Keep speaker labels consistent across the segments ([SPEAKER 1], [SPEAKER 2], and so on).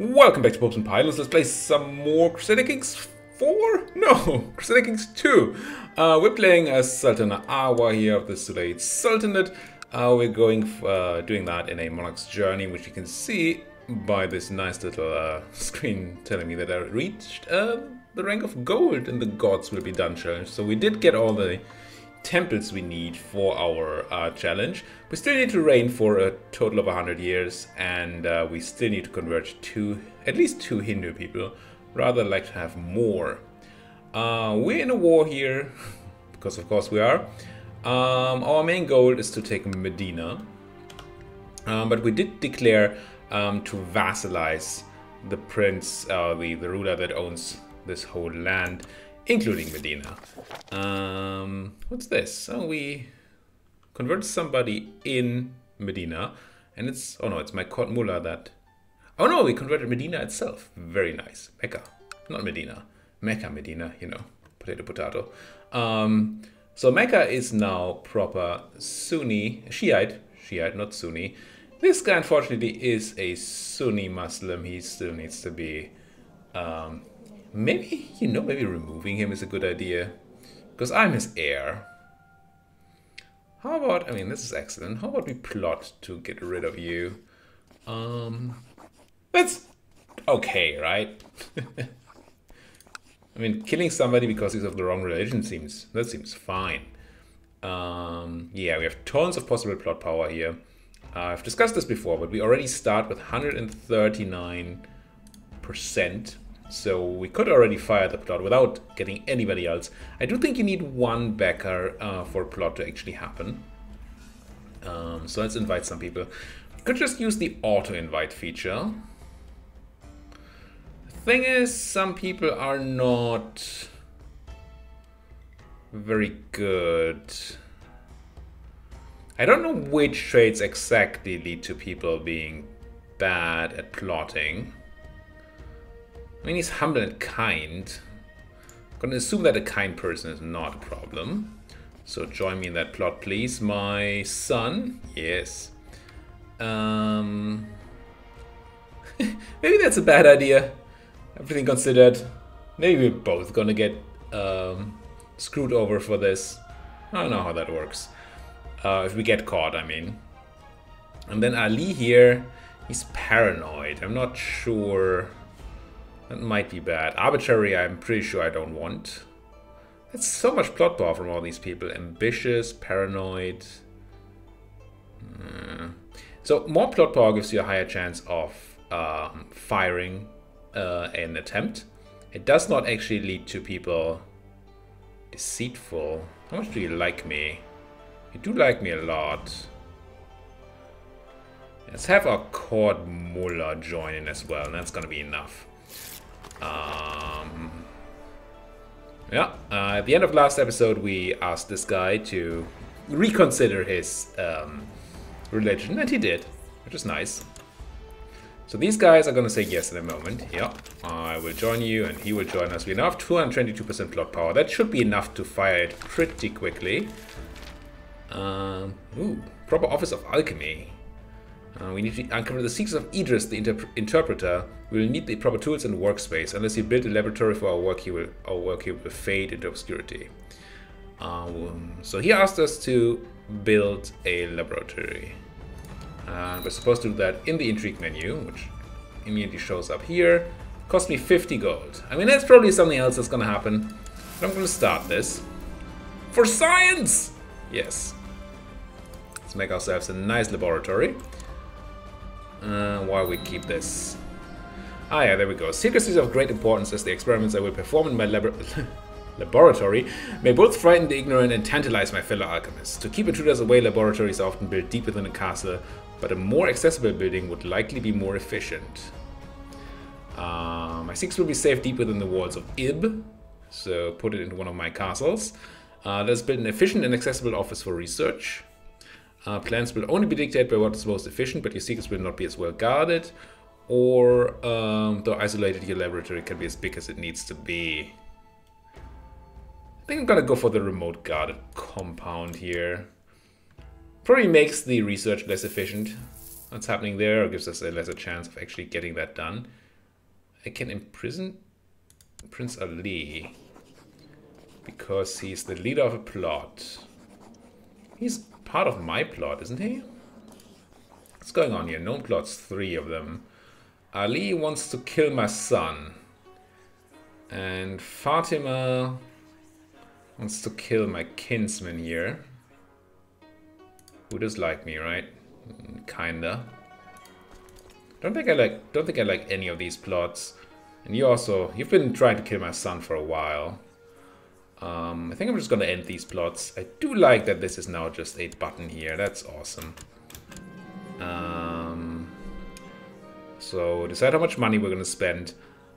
[SPEAKER 1] Welcome back to Popes and Pylons. Let's play some more Crusader Kings 4? No, Crusader Kings 2. Uh, we're playing as Sultan Arwa here of the Sulayhid Sultanate. Uh, we're going uh, doing that in a monarch's journey, which you can see by this nice little uh, screen telling me that I reached uh, the rank of gold in the gods will be done challenge. So we did get all the temples we need for our uh, challenge. We still need to reign for a total of 100 years, and uh, we still need to convert two, at least two Hindu people. Rather like to have more. Uh, we're in a war here, because of course we are. Um, our main goal is to take Medina, um, but we did declare um, to vassalize the prince, uh, the, the ruler that owns this whole land including Medina. Um, what's this? Oh, we convert somebody in Medina, and it's oh no, it's my court mullah that. Oh no, we converted Medina itself. Very nice. Mecca, not Medina. Mecca, Medina. You know, potato, potato. Um, so Mecca is now proper Sunni, Shiite, Shiite, not Sunni. This guy, unfortunately, is a Sunni Muslim. He still needs to be um, Maybe, you know, maybe removing him is a good idea. Because I'm his heir. How about, I mean, this is excellent. How about we plot to get rid of you? Um, that's okay, right? I mean, killing somebody because he's of the wrong religion seems, that seems fine. Um, yeah, we have tons of possible plot power here. Uh, I've discussed this before, but we already start with 139% so we could already fire the plot without getting anybody else. I do think you need one backer uh, for plot to actually happen. Um, so let's invite some people. Could just use the auto-invite feature. Thing is, some people are not very good. I don't know which traits exactly lead to people being bad at plotting. I mean, he's humble and kind. I'm gonna assume that a kind person is not a problem. So join me in that plot, please. My son. Yes. Um, maybe that's a bad idea. Everything considered. Maybe we're both gonna get um, screwed over for this. I don't know how that works. Uh, if we get caught, I mean. And then Ali here, he's paranoid. I'm not sure that might be bad. Arbitrary, I'm pretty sure I don't want. That's so much plot power from all these people. Ambitious, paranoid. Mm. So more plot power gives you a higher chance of um, firing uh, an attempt. It does not actually lead to people deceitful. How much do you like me? You do like me a lot. Let's have our court mullah join in as well, and that's gonna be enough. Um, yeah, uh, at the end of last episode, we asked this guy to reconsider his um, religion, and he did, which is nice. So these guys are going to say yes in a moment. Yeah, I will join you, and he will join us. We now have 222% plot power. That should be enough to fire it pretty quickly. Um, ooh, proper office of alchemy. Uh, we need to uncover the secrets of Idris, the inter interpreter. We will need the proper tools and workspace. Unless you build a laboratory for our work, he will, our work he will fade into obscurity. Um, so he asked us to build a laboratory. Uh, we're supposed to do that in the intrigue menu, which immediately shows up here. Cost me 50 gold. I mean, that's probably something else that's gonna happen. But I'm gonna start this. For science! Yes. Let's make ourselves a nice laboratory. Uh, while we keep this. Ah yeah, there we go. Secrecy is of great importance as the experiments I will perform in my lab laboratory may both frighten the ignorant and tantalize my fellow alchemists. To keep intruders away, laboratories are often built deep within a castle, but a more accessible building would likely be more efficient. Uh, my secrets will be safe deep within the walls of Ib, so put it into one of my castles. Uh, let's build an efficient and accessible office for research. Uh, plans will only be dictated by what is most efficient, but your secrets will not be as well guarded. Or, um, though isolated, your laboratory can be as big as it needs to be. I think I'm gonna go for the remote guarded compound here. Probably makes the research less efficient. What's happening there or gives us a lesser chance of actually getting that done. I can imprison Prince Ali because he's the leader of a plot. He's part of my plot, isn't he? What's going on here? Known plots, three of them. Ali wants to kill my son. And Fatima wants to kill my kinsman here. Who does like me, right? Kinda. Don't think I like don't think I like any of these plots. And you also you've been trying to kill my son for a while. Um, I think I'm just gonna end these plots. I do like that this is now just a button here. That's awesome. Um, so decide how much money we're gonna spend.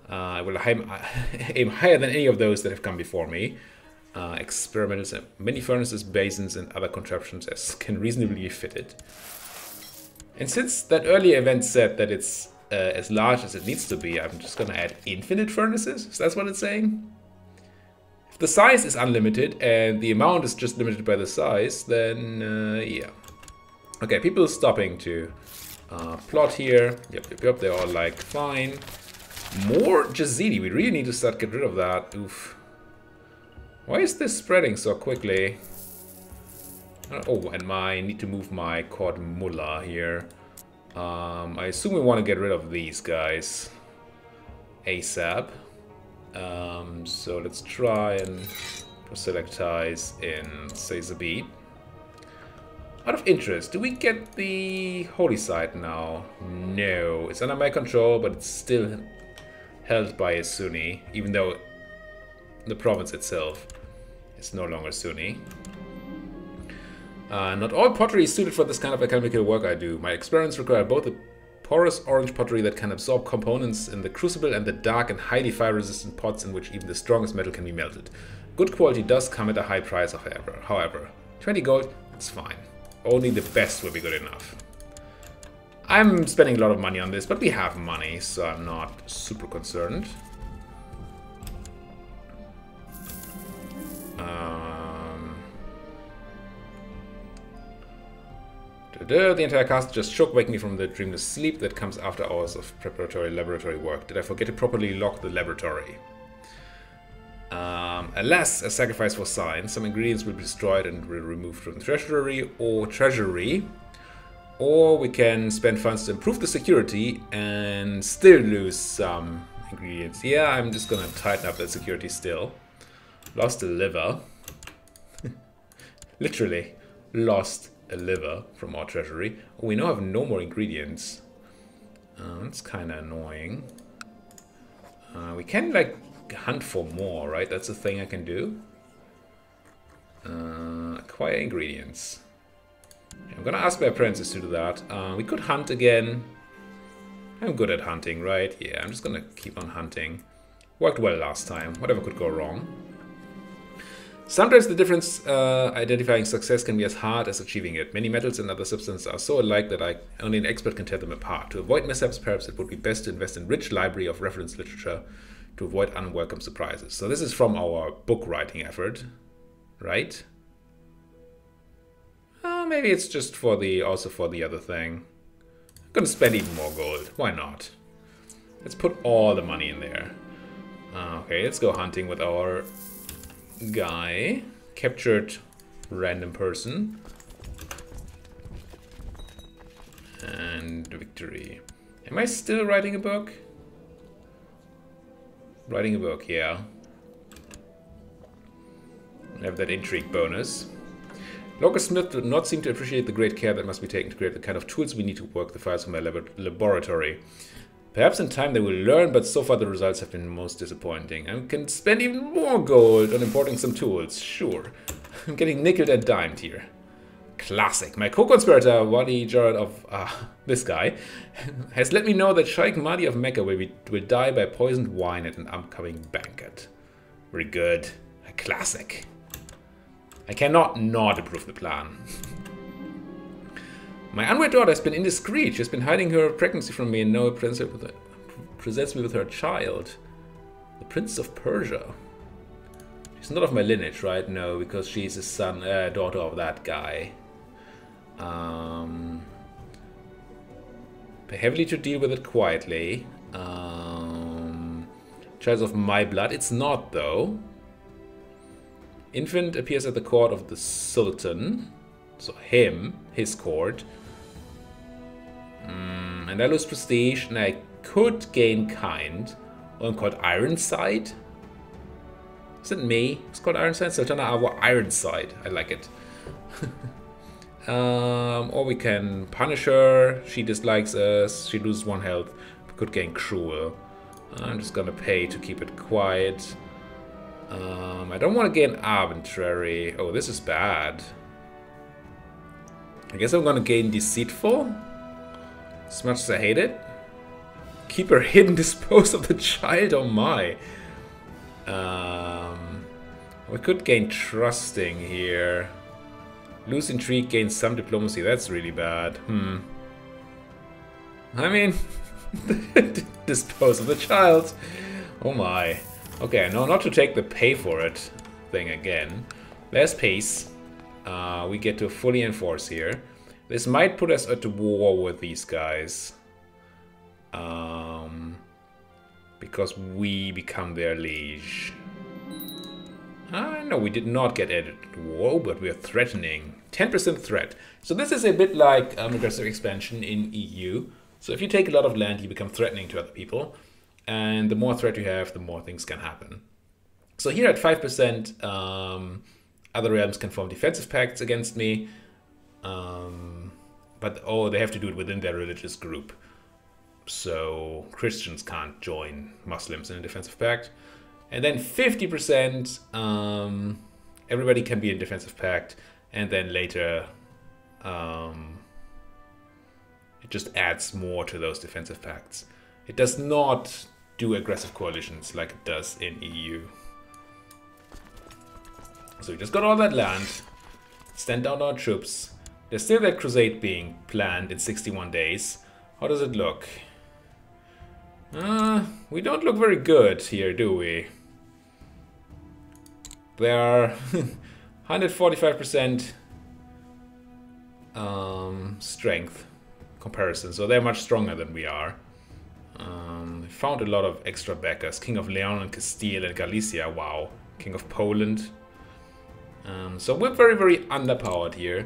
[SPEAKER 1] Uh, I will aim, higher than any of those that have come before me. Uh, experimenters, many furnaces, basins, and other contraptions as can reasonably be fitted. And since that earlier event said that it's uh, as large as it needs to be, I'm just gonna add infinite furnaces. So that's what it's saying? The size is unlimited and the amount is just limited by the size, then uh, yeah. Okay, people stopping to uh, plot here. Yep, yep, yep, they're all like, fine. More Yazidi, we really need to start get rid of that. Oof. Why is this spreading so quickly? Uh, oh, and my need to move my court mullah here. Um, I assume we want to get rid of these guys ASAP. Um, so let's try and proselytize in Sazabit. Out of interest, do we get the holy site now? No, it's under my control, but it's still held by a Sunni, even though the province itself is no longer Sunni. Uh, not all pottery is suited for this kind of alchemical work I do. My experiments require both a porous orange pottery that can absorb components in the crucible and the dark and highly fire-resistant pots in which even the strongest metal can be melted. Good quality does come at a high price, however. However, 20 gold, that's fine. Only the best will be good enough. I'm spending a lot of money on this, but we have money, so I'm not super concerned. Um, the entire cast just shook, waking me from the dreamless sleep that comes after hours of preparatory laboratory work. Did I forget to properly lock the laboratory? Um, alas, a sacrifice for science. Some ingredients will be destroyed and will removed from the treasury or treasury. Or we can spend funds to improve the security and still lose some ingredients. Yeah, I'm just gonna tighten up that security still. Lost a liver. Literally, lost a liver from our treasury. We now have no more ingredients. Uh, that's kind of annoying. Uh, we can, like, hunt for more, right? That's a thing I can do. Uh, acquire ingredients. I'm gonna ask my apprentice to do that. Uh, we could hunt again. I'm good at hunting, right? Yeah, I'm just gonna keep on hunting. Worked well last time. Whatever could go wrong. Sometimes the difference uh, identifying success can be as hard as achieving it. Many metals and other substances are so alike that I, only an expert can tell them apart. To avoid mishaps, perhaps it would be best to invest in rich library of reference literature to avoid unwelcome surprises. So this is from our book writing effort, right? Uh, maybe it's just for the also for the other thing. I'm gonna spend even more gold. Why not? Let's put all the money in there. Uh, okay, let's go hunting with our guy. Captured random person. And victory. Am I still writing a book? Writing a book, yeah. I have that intrigue bonus. Locust Smith did not seem to appreciate the great care that must be taken to create the kind of tools we need to work the files from my lab laboratory. Perhaps in time they will learn, but so far the results have been most disappointing. I can spend even more gold on importing some tools, sure. I'm getting nickeled and dimed here. Classic. My co-conspirator, Wadi Jarrett of uh, this guy, has let me know that Sheikh Mahdi of Mecca will, be, will die by poisoned wine at an upcoming banquet. Very good. A classic. I cannot not approve the plan. My unwed daughter has been indiscreet. She has been hiding her pregnancy from me and now presents me with her child. The Prince of Persia. She's not of my lineage, right? No, because she's a son, uh, daughter of that guy. Um, heavily to deal with it quietly. Um, Child of my blood. It's not, though. Infant appears at the court of the Sultan. So him, his court. Mm, and I lose prestige, and I could gain kind. I'm called Ironside. Is it me? It's called Ironside. Sultana Arwa Ironside. I like it. um, or we can punish her. She dislikes us. She loses one health. We could gain cruel. I'm just gonna pay to keep it quiet. Um, I don't want to gain arbitrary. Oh, this is bad. I guess I'm gonna gain deceitful. As much as I hate it. Keep her hidden, dispose of the child, oh my. Um, we could gain trusting here. Lose intrigue, gain some diplomacy. That's really bad. Hmm. I mean, dispose of the child. Oh my. Okay, no, not to take the pay for it thing again. Less pace. Uh, we get to fully enforce here. This might put us at war with these guys. Um, because we become their liege. Ah, no, we did not get added to war, but we are threatening. 10% threat. So this is a bit like um, aggressive expansion in EU. So if you take a lot of land, you become threatening to other people. And the more threat you have, the more things can happen. So here at 5%, um, other realms can form defensive pacts against me. Um, but, oh, they have to do it within their religious group so Christians can't join Muslims in a defensive pact. And then 50%, um, everybody can be in defensive pact, and then later um, it just adds more to those defensive pacts. It does not do aggressive coalitions like it does in EU. So we just got all that land, stand down our troops. There's still that crusade being planned in 61 days. How does it look? Uh, we don't look very good here, do we? There are 145% um, strength comparison, so they're much stronger than we are. Um, found a lot of extra backers. King of Leon and Castile and Galicia, wow. King of Poland. Um, so we're very, very underpowered here.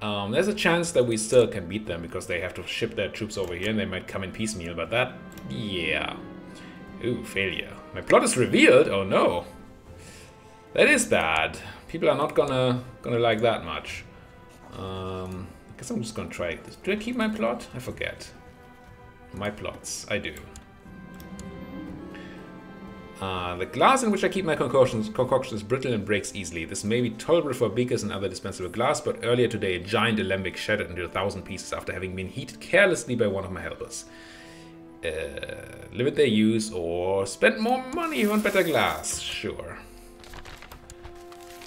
[SPEAKER 1] Um, there's a chance that we still can beat them because they have to ship their troops over here and they might come in piecemeal, but that, yeah. Ooh, failure. My plot is revealed? Oh no. That is bad. People are not gonna gonna like that much. Um, I guess I'm just gonna try this. Do I keep my plot? I forget. My plots. I do. Uh, the glass in which I keep my concoctions, concoction is brittle and breaks easily. This may be tolerable for beakers and other dispensable glass, but earlier today a giant alembic shattered into a thousand pieces after having been heated carelessly by one of my helpers. Uh, limit their use or spend more money on better glass, sure.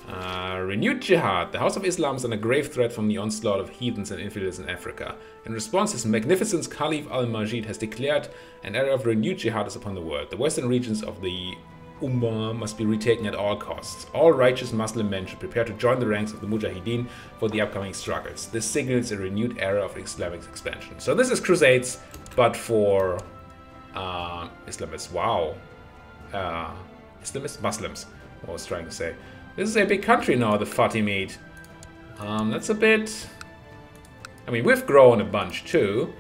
[SPEAKER 1] Uh, renewed jihad. The House of Islam is under grave threat from the onslaught of heathens and infidels in Africa. In response, His Magnificence Caliph al-Majid has declared an era of renewed jihad is upon the world. The western regions of the Ummah must be retaken at all costs. All righteous Muslim men should prepare to join the ranks of the Mujahideen for the upcoming struggles. This signals a renewed era of Islamic expansion. So this is Crusades, but for uh, Islamists. Wow. Uh, Islamists? Muslims, I was trying to say. This is a big country now, the Fatimid. Um, that's a bit... I mean, we've grown a bunch too,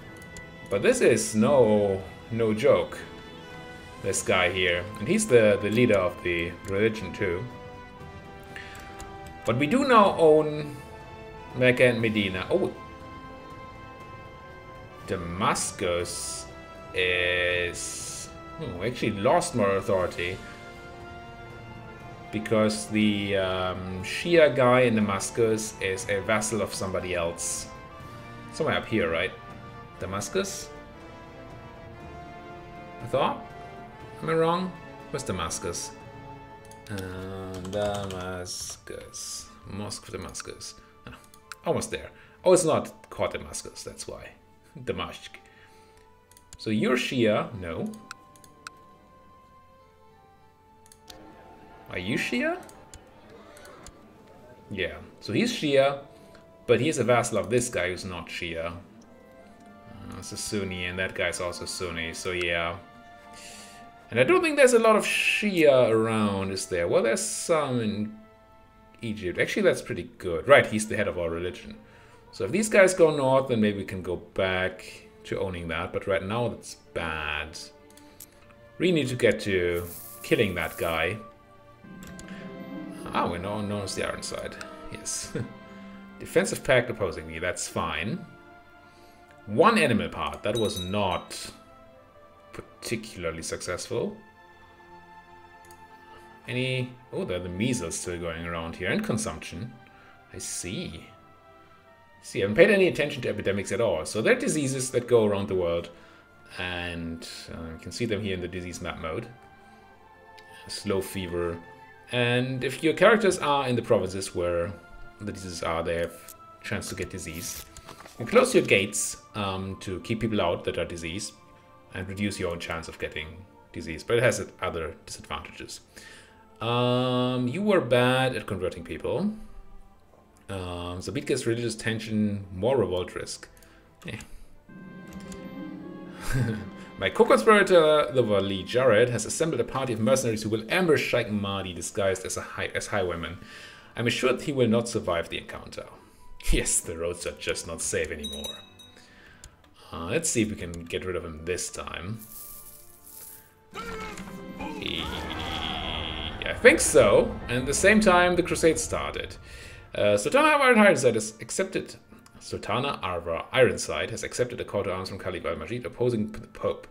[SPEAKER 1] but this is no no joke. This guy here, and he's the the leader of the religion too. But we do now own Mecca and Medina. Oh, Damascus is hmm, we actually lost more authority because the um, Shia guy in Damascus is a vassal of somebody else. Somewhere up here, right? Damascus? I thought? Am I wrong? Where's Damascus? Uh, Damascus. Mosque of Damascus. Oh, almost there. Oh, it's not called Damascus, that's why. Damascus. So you're Shia? No. Are you Shia? Yeah, so he's Shia, but he's a vassal of this guy who's not Shia. Uh, a Sunni, and that guy's also Sunni, so yeah. And I don't think there's a lot of Shia around, is there? Well, there's some in Egypt. Actually, that's pretty good. Right, he's the head of our religion. So if these guys go north, then maybe we can go back to owning that. But right now, that's bad. We need to get to killing that guy. Ah, we know known as the Iron Side. Yes. Defensive pact opposing me, that's fine. One animal part, that was not particularly successful. Any... Oh, there are the measles still going around here, and consumption. I see. See, I haven't paid any attention to epidemics at all. So they're diseases that go around the world, and uh, you can see them here in the disease map mode. Slow fever. And if your characters are in the provinces where the diseases are, they have chance to get disease. Close your gates um, to keep people out that are diseased and reduce your own chance of getting disease. But it has other disadvantages. Um, you were bad at converting people. Um, Zabid gets religious tension, more revolt risk. Yeah. My co-conspirator, the Wali Jared, has assembled a party of mercenaries who will ambush Sheikh Mahdi disguised as a high, as highwaymen. I'm assured he will not survive the encounter. Yes, the roads are just not safe anymore. Uh, let's see if we can get rid of him this time. I think so. And at the same time, the crusade started. Uh, Sultana Arwa Ironside has accepted. Sultana Arwa Ironside has accepted a call to arms from Caliph al-Majid opposing the Pope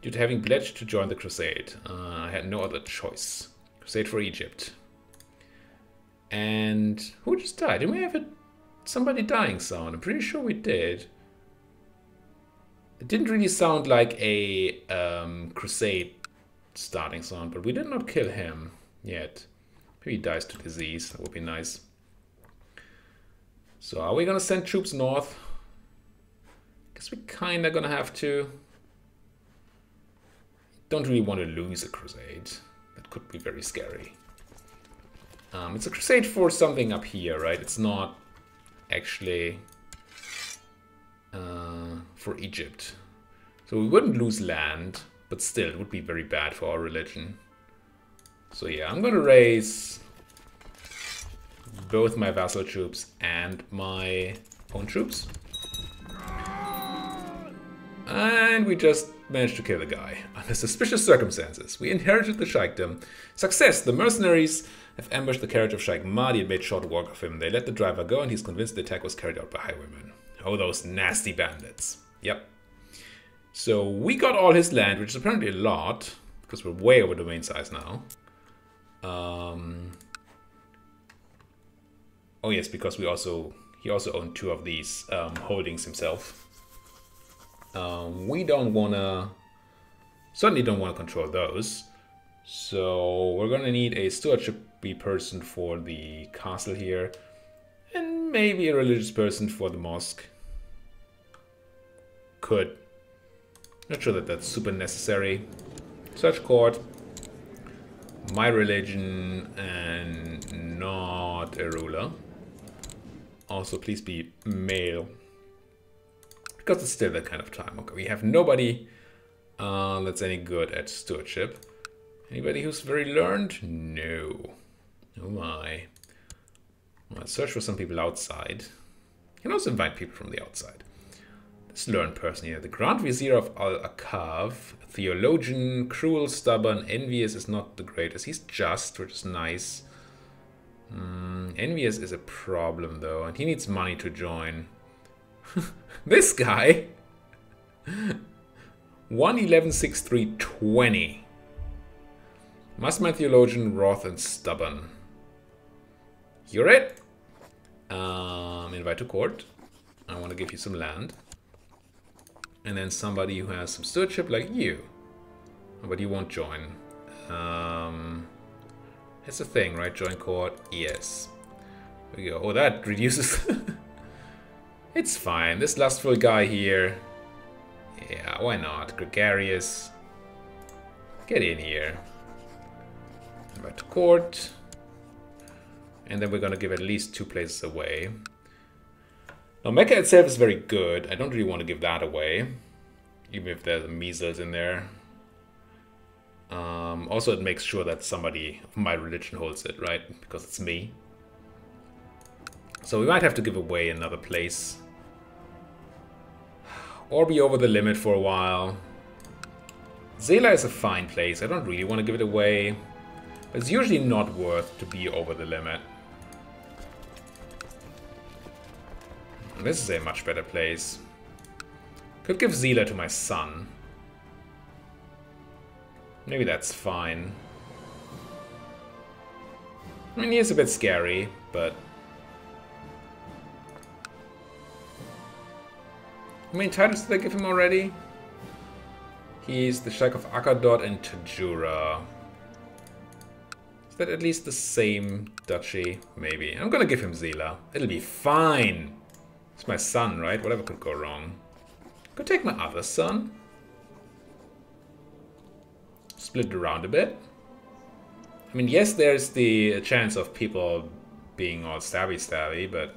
[SPEAKER 1] due to having pledged to join the crusade. Uh, I had no other choice. Crusade for Egypt. And who just died? Didn't we have a, somebody dying sound? I'm pretty sure we did. It didn't really sound like a um, crusade starting sound, but we did not kill him yet. Maybe he dies to disease. That would be nice. So are we to send troops north? Guess we kind of going to have to. Don't really want to lose a crusade. That could be very scary. Um, it's a crusade for something up here, right? It's not actually uh, for Egypt. So we wouldn't lose land, but still, it would be very bad for our religion. So yeah, I'm gonna raise both my vassal troops and my own troops. And we just managed to kill the guy. Under suspicious circumstances, we inherited the Sheikhdom. Success! The mercenaries have ambushed the carriage of Sheikh Mahdi and made short work of him. They let the driver go and he's convinced the attack was carried out by highwaymen. Oh, those nasty bandits. Yep. So we got all his land, which is apparently a lot, because we're way over domain size now. Um, oh yes, because we also he also owned two of these um, holdings himself. Um, we don't wanna certainly don't want to control those. So we're gonna need a stewardship person for the castle here, and maybe a religious person for the mosque. Could. Not sure that that's super necessary. Search court. My religion and not a ruler. Also, please be male. Because it's still that kind of time. Okay, we have nobody uh, that's any good at stewardship. Anybody who's very learned? No. Oh my. Let's search for some people outside. You can also invite people from the outside. This learned person here. The Grand Vizier of Al-Akav. Theologian, cruel, stubborn, envious is not the greatest. He's just, which is nice. Mm, envious is a problem though, and he needs money to join. this guy! 1116320. Mastermind Theologian, Wroth and Stubborn. You're it. Um, invite to court. I want to give you some land. And then somebody who has some stewardship like you. But you won't join. Um, it's a thing, right? Join court. Yes. We go. Oh, that reduces... it's fine. This lustful guy here. Yeah, why not? Gregarious. Get in here. Invite to court. And then we're going to give at least two places away. Now, Mecca itself is very good. I don't really want to give that away. Even if there's measles in there. Uh, Also, it makes sure that somebody of my religion holds it, right? Because it's me. So we might have to give away another place. Or be over the limit for a while. Zela is a fine place. I don't really want to give it away. But it's usually not worth to be over the limit. This is a much better place. Could give Zela to my son. Maybe that's fine. I mean, he is a bit scary, but... How many titles did they give him already? He's the Sheikh of Akadot and Tajura. Is that at least the same duchy? Maybe. I'm gonna give him Zila. It'll be fine. It's my son, right? Whatever could go wrong. Could take my other son. Split around a bit. I mean, yes, there's the chance of people being all stabby stabby, but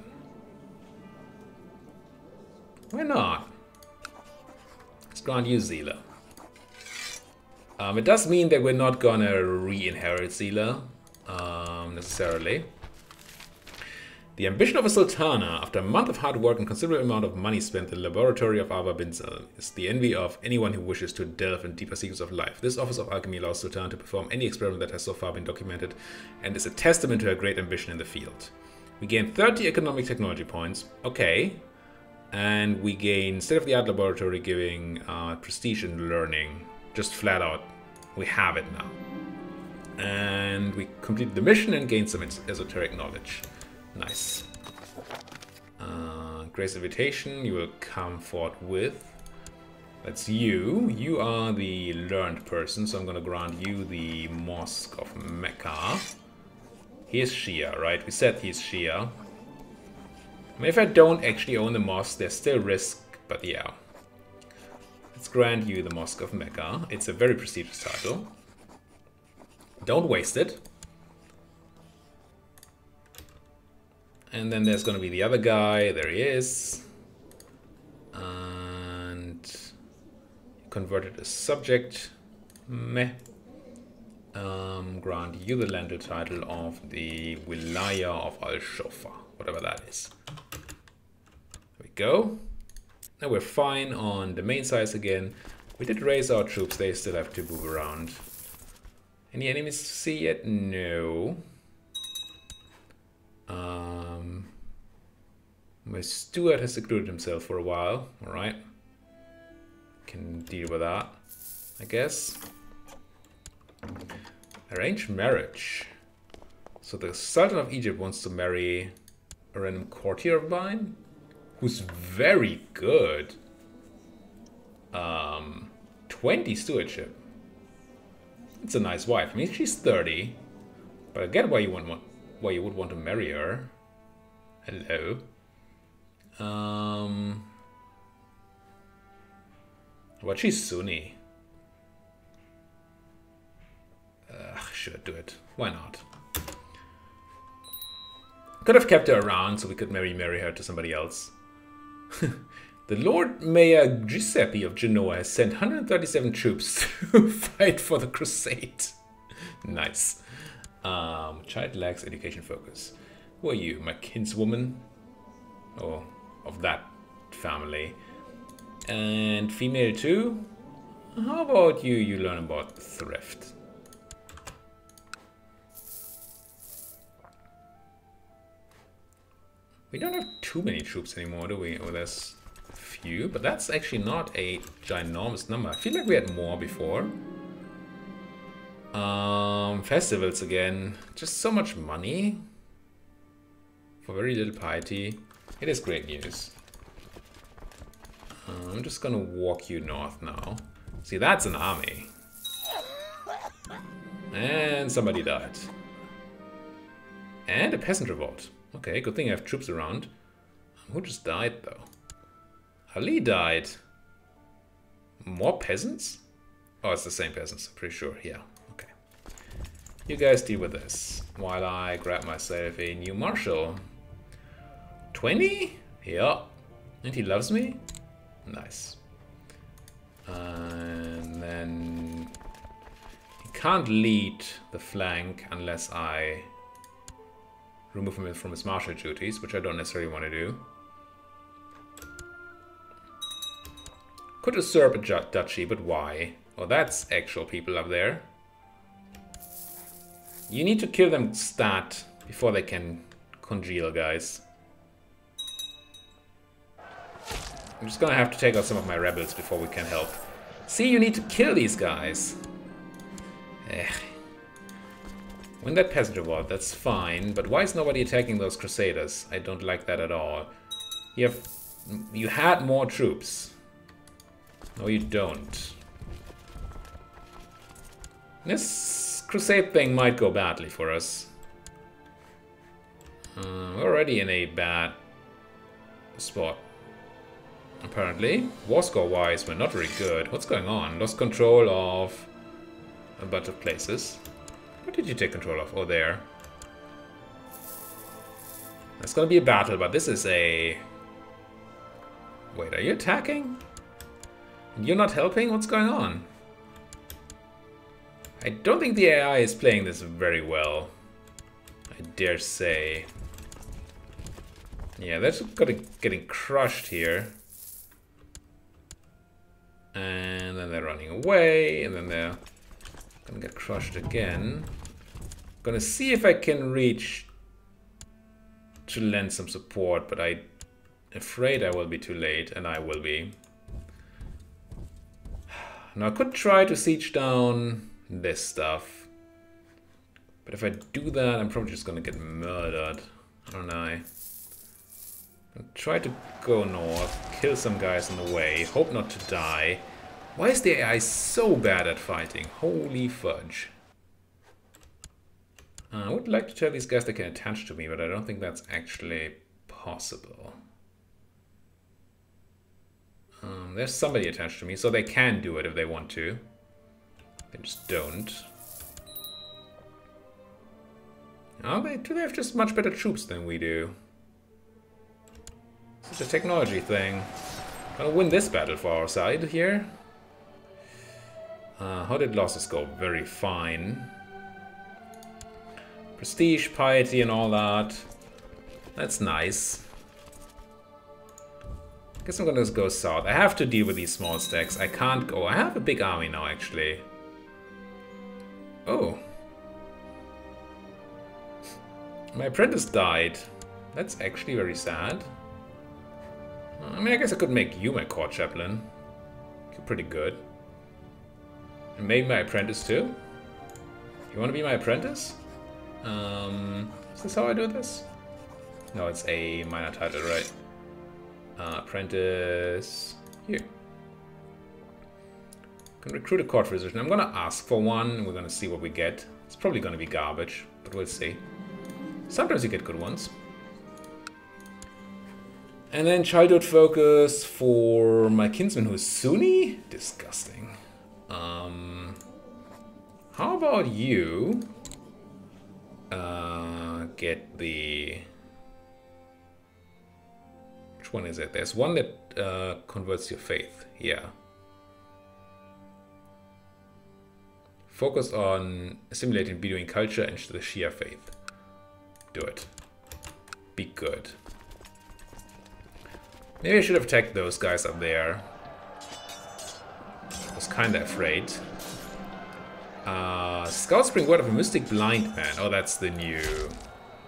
[SPEAKER 1] why not? Let's grant you Zila. Um, it does mean that we're not gonna re-inherit Zila, um, necessarily. The ambition of a sultana, after a month of hard work and considerable amount of money spent in the laboratory of Ava Binzel, is the envy of anyone who wishes to delve in deeper secrets of life. This office of alchemy allows Sultana to perform any experiment that has so far been documented and is a testament to her great ambition in the field. We gain 30 economic technology points. Okay. And we gain state-of-the-art laboratory giving uh, prestige and learning. Just flat out. We have it now. And we complete the mission and gain some esoteric knowledge. Nice. Uh, Grace Invitation, you will come forth with. That's you. You are the learned person, so I'm going to grant you the Mosque of Mecca. He is Shia, right? We said he's Shia. I mean, if I don't actually own the mosque, there's still risk, but yeah. Let's grant you the Mosque of Mecca. It's a very prestigious title. Don't waste it. And then there's going to be the other guy. There he is. And converted a subject. Meh. Um, grant you the landed title of the Wilaya of Al-Shofa, whatever that is. There we go. Now we're fine on the main size again. We did raise our troops, they still have to move around. Any enemies to see yet? No. Um, my steward has secluded himself for a while. All right. Can deal with that, I guess. Arrange marriage. So the Sultan of Egypt wants to marry a random courtier of mine, who's very good. Um, 20 stewardship. It's a nice wife. I mean, she's 30, but I get why you want why you would want to marry her. Hello. Um. What she's Sunni. Uh, should do it. Why not? Could have kept her around so we could maybe marry her to somebody else. the Lord Mayor Giuseppe of Genoa has sent 137 troops to fight for the crusade. nice. Um, child lacks education focus. Who are you, my kinswoman? Or of that family. And female too? How about you, you learn about thrift? We don't have too many troops anymore, do we? Oh, there's few, but that's actually not a ginormous number. I feel like we had more before. Um, festivals again. Just so much money. For very little piety. It is great news. Uh, I'm just gonna walk you north now. See, that's an army. And somebody died. And a peasant revolt. Okay, good thing I have troops around. Who just died, though? Ali died. More peasants? Oh, it's the same peasants, I'm pretty sure. Yeah, okay. you guys deal with this while I grab myself a new marshal. 20? Yeah. And he loves me? Nice. And then he can't lead the flank unless I remove him from his martial duties, which I don't necessarily want to do. Could usurp a duchy, but why? Well, that's actual people up there. You need to kill them stat before they can congeal, guys. I'm just gonna have to take out some of my rebels before we can help. See, you need to kill these guys. Eh. Win that peasant revolt, that's fine. But why is nobody attacking those crusaders? I don't like that at all. You have... You had more troops. No, you don't. This crusade thing might go badly for us. Uh, we're already in a bad spot. Apparently. War score-wise, we're not very good. What's going on? Lost control of a bunch of places. What did you take control of? Oh, there. It's gonna be a battle, but this is a... Wait, are you attacking? You're not helping? What's going on? I don't think the AI is playing this very well. I dare say. Yeah, that's getting crushed here. And then they're running away, and then they're gonna get crushed again. Gonna see if I can reach to lend some support, but I'm afraid I will be too late, and I will be. Now I could try to siege down this stuff. But if I do that, I'm probably just gonna get murdered, aren't I? Try to go north, kill some guys on the way, hope not to die. Why is the AI so bad at fighting? Holy fudge. Uh, I would like to tell these guys they can attach to me, but I don't think that's actually possible. Um, there's somebody attached to me, so they can do it if they want to. They just don't. Oh, they do they have just much better troops than we do? It's a technology thing. Gonna win this battle for our side here. Uh, how did losses go? Very fine. Prestige, piety and all that. That's nice. I Guess I'm gonna just go south. I have to deal with these small stacks. I can't go. I have a big army now, actually. Oh. My apprentice died. That's actually very sad. I mean, I guess I could make you my court chaplain. You're pretty good. And maybe my apprentice too? You want to be my apprentice? Um, is this how I do this? No, it's a minor title, right? Uh, apprentice... Here. Can recruit a court physician. I'm gonna ask for one, we're gonna see what we get. It's probably gonna be garbage, but we'll see. Sometimes you get good ones. And then childhood focus for my kinsman who is Sunni? Disgusting. Um, how about you uh, get the... Which one is it? There's one that uh, converts your faith. Yeah. Focus on assimilating Bedouin culture and the Shia faith. Do it. Be good. Maybe I should have attacked those guys up there. I was kinda afraid. Uh, Scout Spring Word of a Mystic Blind Man. Oh, that's the new...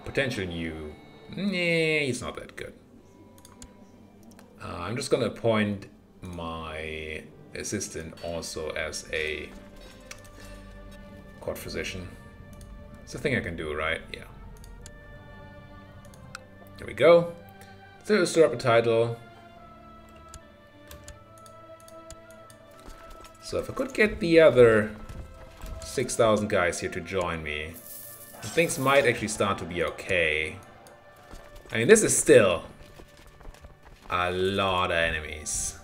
[SPEAKER 1] Potential new... Nah, he's not that good. Uh, I'm just gonna appoint my assistant also as a court physician. It's a thing I can do, right? Yeah. There we go. Still stir up a title. So if I could get the other 6,000 guys here to join me, things might actually start to be okay. I mean, this is still a lot of enemies.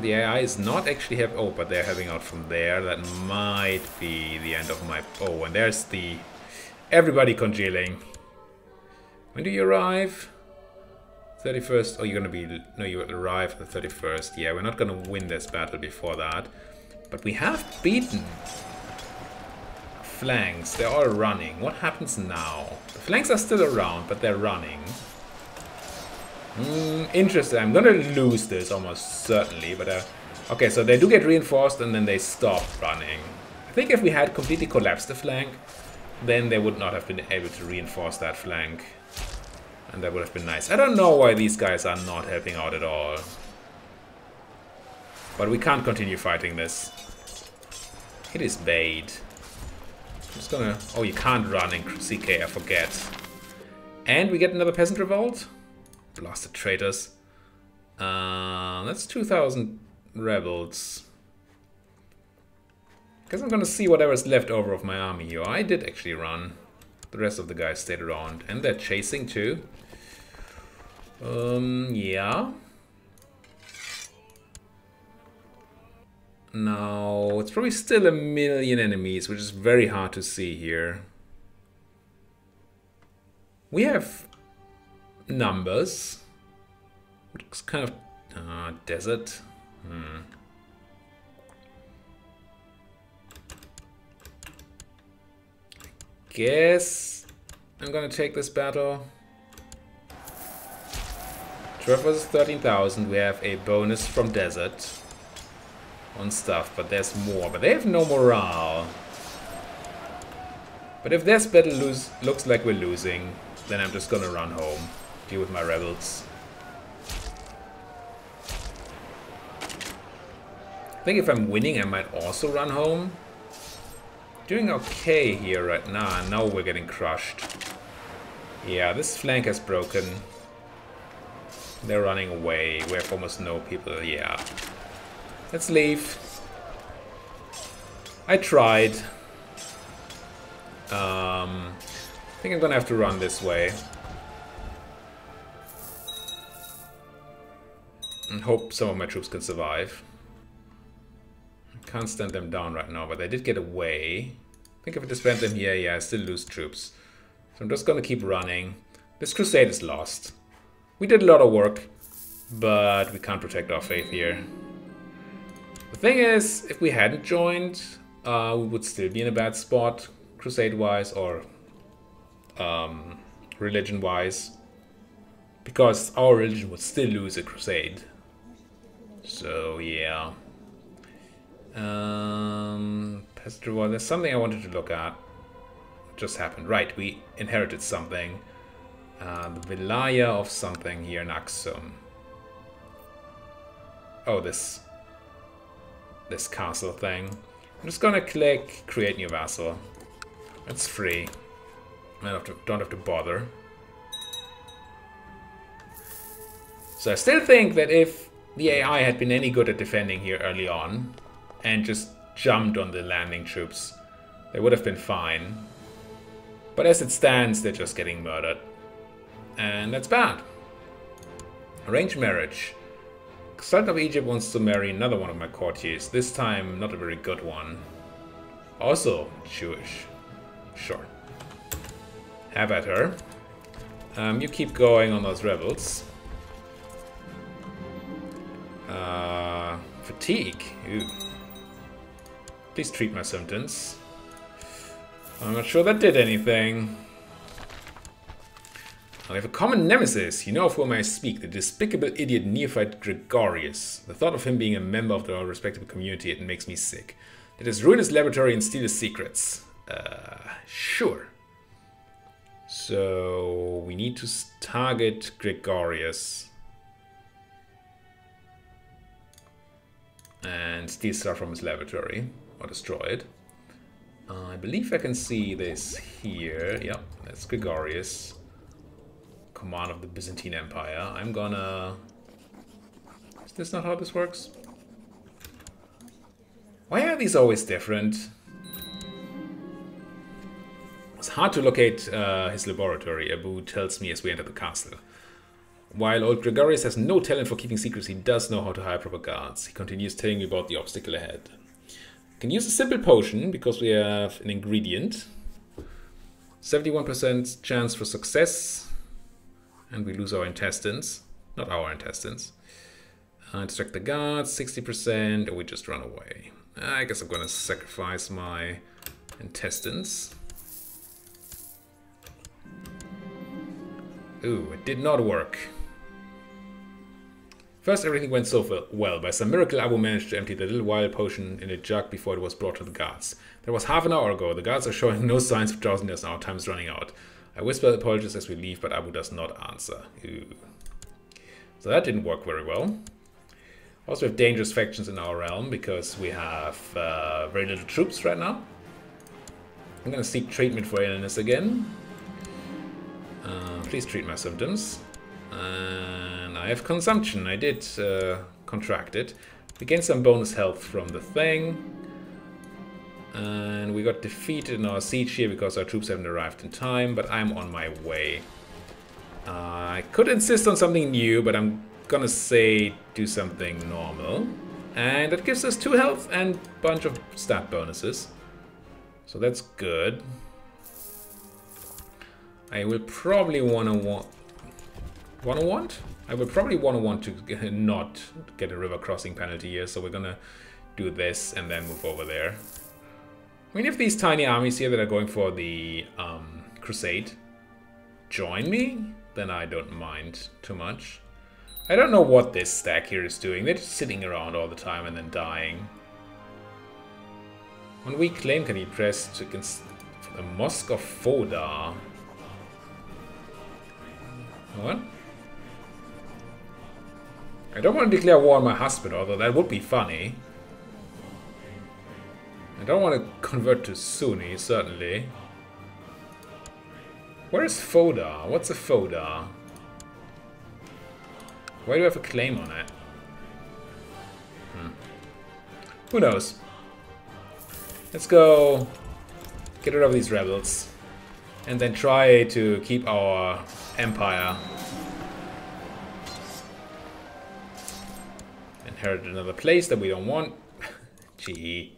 [SPEAKER 1] The AI is not actually have... Oh, but they're having out from there. That might be the end of my... Oh, and there's the Everybody congealing. When do you arrive? 31st. Oh, you're gonna be... No, you arrive the 31st. Yeah, we're not gonna win this battle before that. But we have beaten flanks. They're all running. What happens now? The flanks are still around, but they're running. Mm, interesting. I'm gonna lose this almost certainly, but uh, okay. So they do get reinforced, and then they stop running. I think if we had completely collapsed the flank, then they would not have been able to reinforce that flank, and that would have been nice. I don't know why these guys are not helping out at all, but we can't continue fighting this. It is bait. I'm just gonna. Oh, you can't run in CK. I forget. And we get another peasant revolt. Blasted traitors. Uh, that's 2,000 rebels. Guess I'm gonna see whatever's left over of my army here. I did actually run. The rest of the guys stayed around. And they're chasing too. Um, yeah. Now, it's probably still a million enemies, which is very hard to see here. We have numbers. Looks kind of uh, desert. Hmm. Guess I'm gonna take this battle. Traverse 13,000. We have a bonus from desert on stuff, but there's more. But they have no morale. But if this battle lose, looks like we're losing, then I'm just gonna run home. Deal with my rebels. I think if I'm winning, I might also run home. Doing okay here right now. Now we're getting crushed. Yeah, this flank has broken. They're running away. We have almost no people. Yeah. Let's leave. I tried. Um, I think I'm gonna have to run this way. And hope some of my troops can survive. Can't stand them down right now, but they did get away. I think if I disband them here, yeah, I still lose troops. So I'm just gonna keep running. This crusade is lost. We did a lot of work, but we can't protect our faith here. The thing is, if we hadn't joined, uh, we would still be in a bad spot, crusade-wise or um, religion-wise, because our religion would still lose a crusade. So yeah. Um, Pestroval, there's something I wanted to look at. Just happened. Right, we inherited something. Uh, the Vilaya of something here in Aksum. Oh, this this castle thing. I'm just gonna click create new vassal. It's free. I don't have to, don't have to bother. So I still think that if the AI had been any good at defending here early on and just jumped on the landing troops, they would have been fine. But as it stands, they're just getting murdered. And that's bad. Arranged marriage. Sultan of Egypt wants to marry another one of my courtiers, this time not a very good one. Also Jewish. Sure. Have at her. Um, you keep going on those rebels. Uh, fatigue. Ew. Please treat my symptoms. I'm not sure that did anything. I have a common nemesis. You know of whom I speak. The despicable idiot neophyte Gregorius. The thought of him being a member of the respectable community, it makes me sick. Let us ruin his laboratory and steal his secrets. Uh, sure. So, we need to target Gregorius. And steal stuff from his laboratory. Or destroy it. Uh, I believe I can see this here. Yep, that's Gregorius command of the Byzantine Empire. I'm gonna... Is this not how this works? Why are these always different? It's hard to locate uh, his laboratory, Abu tells me as we enter the castle. While old Gregorius has no talent for keeping secrets, he does know how to hire proper guards. He continues telling me about the obstacle ahead. Can use a simple potion because we have an ingredient. 71% chance for success and we lose our intestines. not our intestines. Uh, distract the guards, 60%, or we just run away. I guess I'm gonna sacrifice my intestines. Ooh, it did not work. First, everything went so well. By some miracle, Abu managed to empty the little wild potion in a jug before it was brought to the guards. That was half an hour ago. The guards are showing no signs of drowsiness now. Time's running out. I whisper apologies as we leave, but Abu does not answer. Ooh. So that didn't work very well. Also, we have dangerous factions in our realm because we have uh, very little troops right now. I'm gonna seek treatment for illness again. Uh, please treat my symptoms. I have consumption. I did uh, contract it. We gained some bonus health from the thing. And we got defeated in our siege here because our troops haven't arrived in time, but I'm on my way. Uh, I could insist on something new, but I'm gonna say do something normal. And that gives us 2 health and a bunch of stat bonuses. So that's good. I will probably wanna want wanna want? I would probably wanna want to not get a river crossing penalty here, so we're gonna do this and then move over there. I mean, if these tiny armies here that are going for the um, crusade join me, then I don't mind too much. I don't know what this stack here is doing. They're just sitting around all the time and then dying. When we claim can be pressed against the Mosque of Foda. What? I don't want to declare war on my hospital, although that would be funny. I don't want to convert to Sunni, certainly. Where is Foda? What's a Foda? Why do I have a claim on it? Hmm. Who knows? Let's go get rid of these rebels and then try to keep our empire. Inherit another place that we don't want. Gee.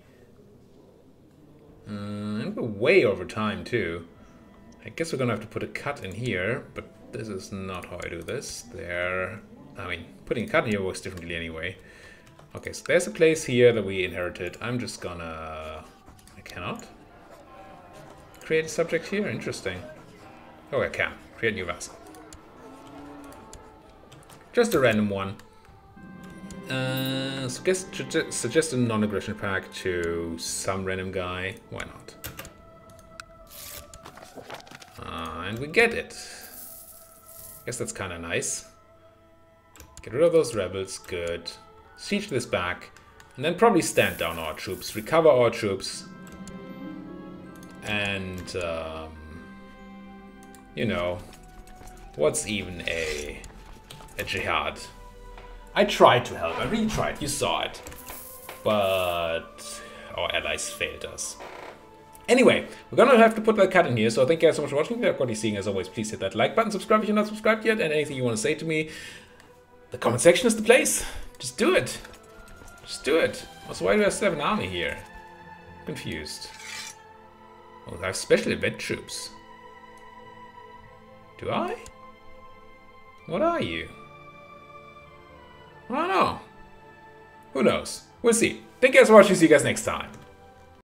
[SPEAKER 1] And we're way over time too. I guess we're gonna have to put a cut in here, but this is not how I do this. There. I mean, putting a cut in here works differently anyway. Okay, so there's a place here that we inherited. I'm just gonna... I cannot? Create a subject here? Interesting. Oh, I can. Create new vassal. Just a random one. Uh, suggest, suggest a non-aggression pact to some random guy. Why not? Uh, and we get it. Guess that's kind of nice. Get rid of those rebels, good. Siege this back, and then probably stand down our troops, recover our troops, and, um, you know, what's even a, a jihad? I tried to help, I really tried, you saw it. But our allies failed us. Anyway, we're gonna have to put that cut in here, so thank you guys so much for watching. If you're seeing, as always, please hit that like button, subscribe if you're not subscribed yet, and anything you want to say to me, the comment section is the place. Just do it. Just do it. Also, why do I still have an army here? confused. Oh, I have special event troops. Do I? What are you? I don't know. Who knows? We'll see. Thank you guys for watching. See you guys next time.